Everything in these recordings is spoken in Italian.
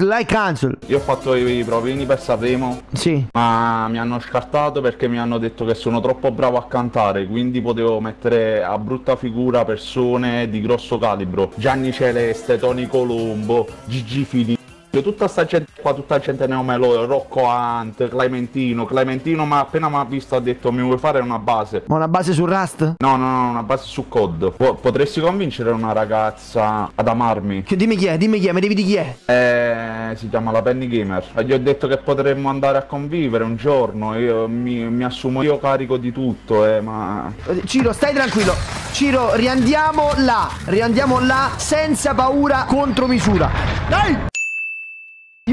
Like cancel. Io ho fatto i provini per Sanremo, Sì. ma mi hanno scartato perché mi hanno detto che sono troppo bravo a cantare, quindi potevo mettere a brutta figura persone di grosso calibro. Gianni Celeste, Tony Colombo, Gigi Filippo. Tutta sta gente qua, tutta gente neomelo, Rocco Hunt, Clementino, Clementino ma appena mi ha visto ha detto mi vuoi fare una base? Ma una base su Rust? No, no, no, una base su COD. Po- potresti convincere una ragazza ad amarmi? Che- Dimmi chi è, dimmi chi è, mi devi di chi è. Eh, si chiama la Penny Gamer. Gli ho detto che potremmo andare a convivere un giorno. Io mi, mi assumo io carico di tutto, eh, ma. Ciro, stai tranquillo. Ciro, riandiamo là. Riandiamo là senza paura contro misura. Dai!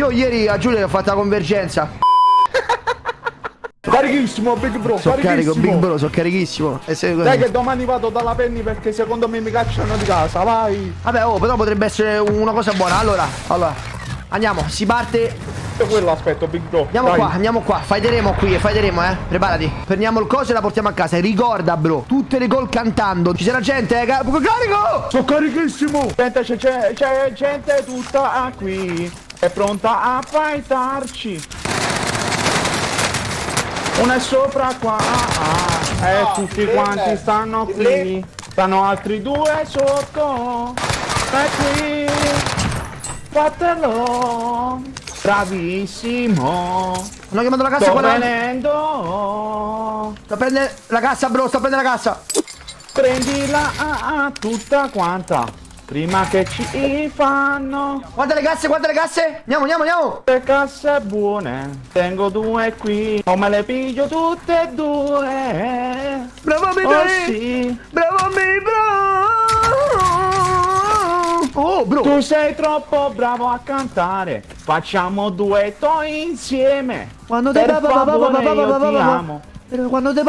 Io ieri a Giulia gli ho fatto la convergenza. Carichissimo, Big Bro, Sono carico, Big Bro, sono carichissimo. E se Dai che domani vado dalla Penny perché secondo me mi cacciano di casa, vai! Vabbè, oh, però potrebbe essere una cosa buona. Allora, allora. Andiamo, si parte. Quello aspetto, Big Bro. Andiamo Dai. qua, andiamo qua. Fighteremo qui, fighteremo, eh. Preparati. Prendiamo il coso e la portiamo a casa. E ricorda, bro, tutte le gol cantando. Ci sarà gente, eh. ca- Carico! Sono carichissimo! Gente, c'è gente tutta qui. È pronta a fightarci. Una è sopra qua. ah, E tutti quanti stanno qui. Stanno altri due sotto. E qui. Fatelo. Bravissimo. Hanno chiamato la cassa Sto venendo. Sto a prendere la cassa, bro, sto a prendere la cassa. Prendila ah, ah, tutta quanta. Prima che ci fanno Guarda le casse, guarda le casse Andiamo, andiamo, andiamo Le casse buone Tengo due qui O me le piglio tutte e due Bravo mi oh, sì. Bravo Bebe Oh bro Tu sei troppo bravo a cantare Facciamo duetto insieme Quando te vavo bravo bravo io ti amo quando te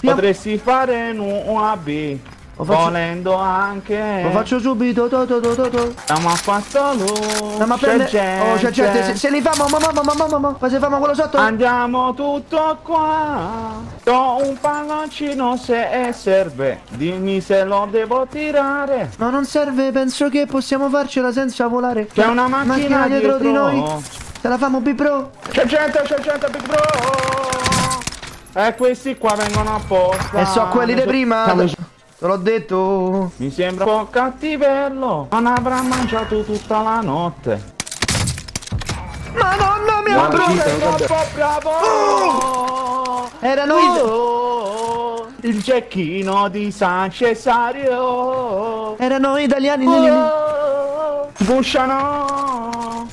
Potresti fare una B lo faccio- volendo anche. Lo faccio subito. to- to- to- to- to. Stiamo a fatto Andiamo a prendere. Oh, c'è gente. Se, se li famo, mamma, mamma, mamma, mamma. Ma se famo quello sotto. Andiamo tutto qua. Do un palloncino se serve. Dimmi se lo devo tirare. No, non serve, penso che possiamo farcela senza volare. C'è una macchina dietro, di dietro. noi. Se la famo, Bipro. C'è gente, c'è gente, Big Bro. E questi qua vengono apposta. E so quelli di prima. Siamo- Te l'ho detto. Mi sembra un po' cattivello. Non avrà mangiato tutta la notte. Madonna mia, Ma bro. tu sei troppo bravo. Erano i. Oh, il cecchino di San Cesario. Erano italiani. Oh, Sbucciano.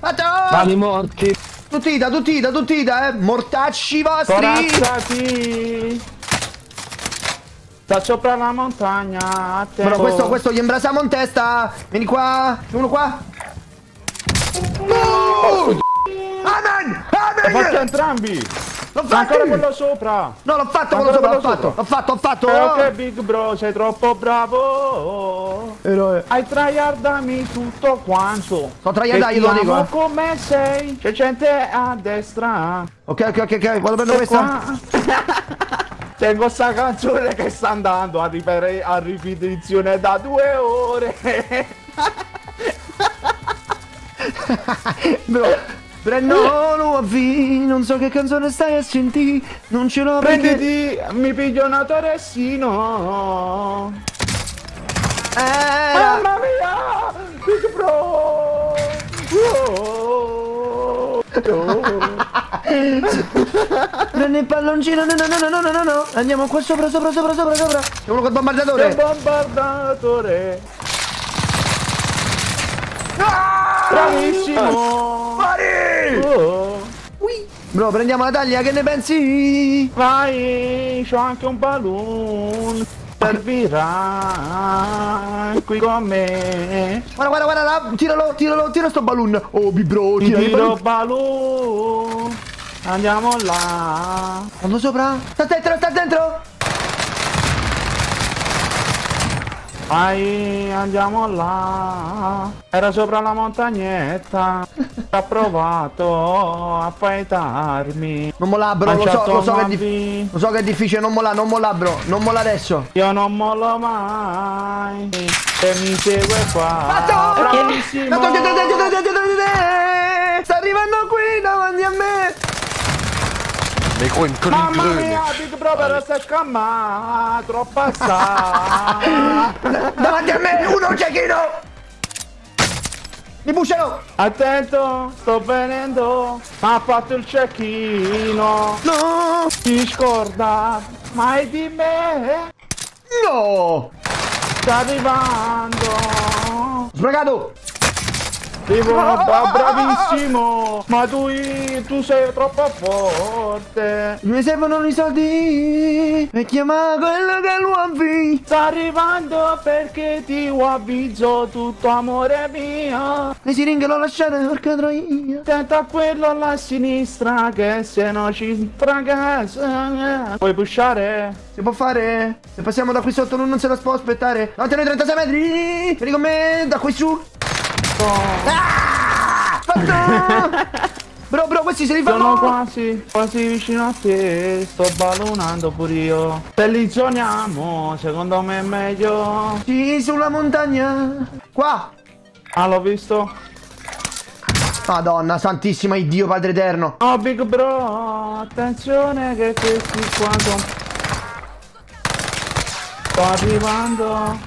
Fatto! Vali morti. Tutti da, tutti da, tutti da, eh. Mortacci vostri. Corazzati. Sta sopra la montagna. Però questo, questo gli imbrasiamo in testa. Vieni qua. C'è uno qua. No! Amen! L'ho fatti Amen! entrambi. L'ho C'è ancora fatto! quello sopra. No, l'ho fatto quello sopra, l'ho fatto. L'ho fatto, ho fatto. Eh, ok, Big Bro, sei troppo bravo. Eroe. Hai tryhardami tutto quanto. Sto tryhardando, lo dico, amo eh. come sei. C'è gente a destra. Ok, ok, ok, ok. Vado prendo questa. Tengo sta canzone che sta andando a, ripere- a ripetizione da due ore. Bro. Prendo nuovi, non so che canzone stai a sentire, non ce l'ho perché... Prenditi, mi piglio una torressino. Eh, Mamma mia! Big Bro! Oh, oh. prendi il palloncino, no, no, no, no, no, no, no, andiamo qua sopra, sopra, sopra, sopra, sopra. C'è uno col C'è bombardatore. un bombardatore. Ah! Bravissimo! Bro, prendiamo la taglia, che ne pensi? Vai, c'ho anche un balloon. Servirà qui con me. Guarda, guarda, guarda, là, tiralo, tiralo, tira sto balloon. Oh, bibro, Ti tira il tiro balloon. balloon. Andiamo là. Quando sopra? Sta dentro, sta dentro. Vai, andiamo là. Era sopra la montagnetta. ha provato a fightarmi. Non molla, bro, lo so, lo so, che è lo so che è difficile, non molla, non molla, bro, non molla adesso. Io non mollo mai. E mi segue qua. Fatto! Bravissimo. Fatto, dietro, dietro, dietro, dietro, dietro. Sta arrivando qui davanti a me. Une colle une Mamma grue. mia, Big Brother sei scamma, troppo assai. Davanti a me, uno cecchino. Mi pushano. Attento, sto venendo. Ha fatto il cecchino. No. Ti scorda mai di me. No. Sta arrivando. Sbragato. Vivo bra- bravissimo. Ma tu, tu sei troppo forte. Mi servono i soldi per chiamare quello che lo avvi. Sta arrivando perché ti avviso tutto amore mio. Le siringhe l'ho lasciate porca troia. Attento a quello alla sinistra che se no ci fracassa. Puoi pushare? Si può fare? Se passiamo da qui sotto non, non se la può aspettare. Davanti a noi 36 metri. Vieni con me, da qui su. Ah! Fatto! Bro, bro, questi se li Sono fanno. quasi, quasi vicino a te, sto ballonando pure io. Se li zoniamo, secondo me è meglio. Sì, sulla montagna. Qua. Ah, l'ho visto? Madonna, santissima Dio Padre Eterno. Oh, Big Bro, attenzione che questi qua sono... Sto arrivando.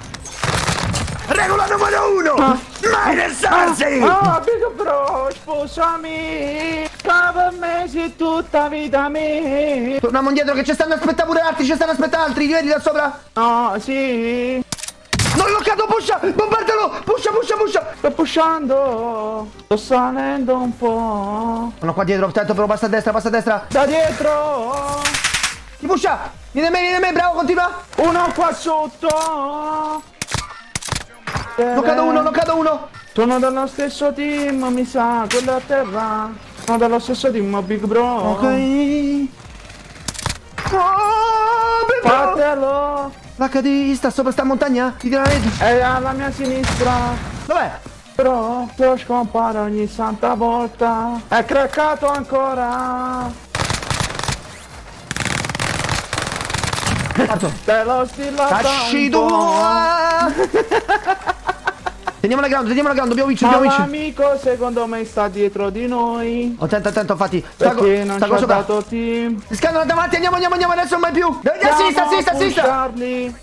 Regola numero uno. Mai restarsi. Oh, Big Bro, sposami. Per mesi tutta vita mia. Torniamo indietro che ci stanno aspettando pure altri, ci stanno aspettando altri, li vedi da sopra? No, sì. Non l'ho bloccato, pusha! Bombardalo! Pusha, pusha, pusha! Sto pushando. Sto salendo un po'. Sono qua dietro, attento però, passa a destra, passa a destra. Da dietro. Ti pusha! Vieni da me, vieni da me, bravo, continua! Uno qua sotto. Knoccato uno, knoccato uno! Sono dello stesso team, mi sa, quello a terra. Sono dello stesso team, Big Bro. Ok. Oh, bimbo! Fatelo. L'HD sta sopra sta montagna? Ti rete. È alla mia sinistra. Dov'è? Però lo scompare ogni santa volta. È craccato ancora. Te l'ho stillata Casci un po'. tua! Teniamo la ground, teniamo la ground, dobbiamo vincere, dobbiamo vincere. l'amico secondo me sta dietro di noi. Attento, attento, infatti. Sta, co- Perché non sta ci qua ha sopra. dato team. Si scandano davanti, andiamo, andiamo, andiamo, adesso non mai più. Da da sinistra, a sinistra, a sinistra. Charlie.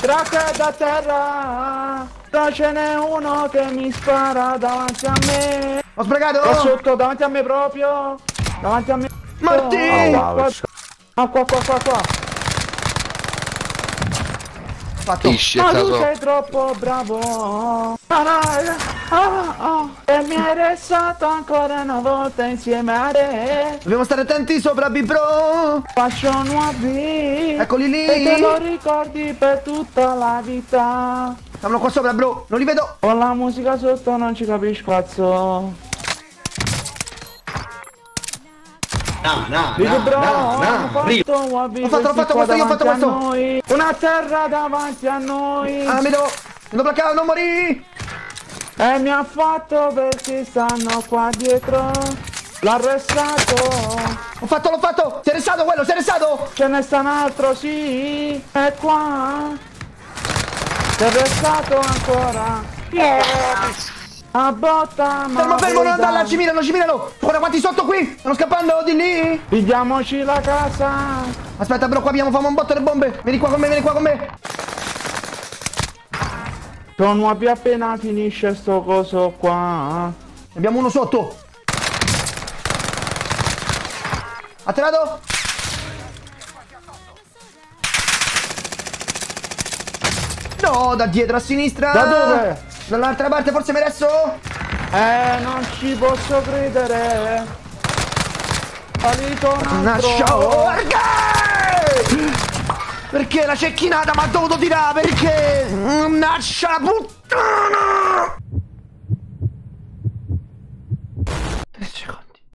Crack da terra. Da ce n'è uno che mi spara davanti a me. Ho sprecato. Qua sotto, davanti a me proprio. Davanti a me. Martì! Ah, qua, ah, qua, qua, qua, qua. Fatto. Lisci, Ma tu sei troppo bravo. Ah, ah, ah. E mi hai restato ancora una volta insieme a te. Dobbiamo stare attenti sopra, Bibro. Faccio nuovi. Eccoli lì. E te lo ricordi per tutta la vita. Stanno qua sopra, bro. Non li vedo. Con la musica sotto non ci capisco cazzo. No, no, Big no, bro, no, no, nuovi L'ho fatto, questi fatto, questo io ho fatto questo. noi. Una terra davanti a noi. Ah, mi devo. Mi devo bloccare, non morì. E mi ha fatto perché stanno qua dietro. L'ha arrestato. Ho fatto, l'ho fatto. Si è restato quello, si è restato. Ce ne sta un altro, sì. È qua. Si è arrestato ancora. A botta, ma Fermo, fermo, non andare là, ci mirano, ci mirano. Guarda quanti sotto qui. Stanno scappando di lì. Pigliamoci la casa. Aspetta, bro, qua abbiamo famo un botto le bombe. Vieni qua con me, vieni qua con me. Sono appena finisce sto coso qua. Abbiamo uno sotto. Atterrato? No, da dietro a sinistra. Da dove? Dall'altra parte, forse messo? Eh, non ci posso credere. Salito un Una altro. sciorga! Perché la cecchinata mi ha dovuto tirare? Perché? Nascia la puttana!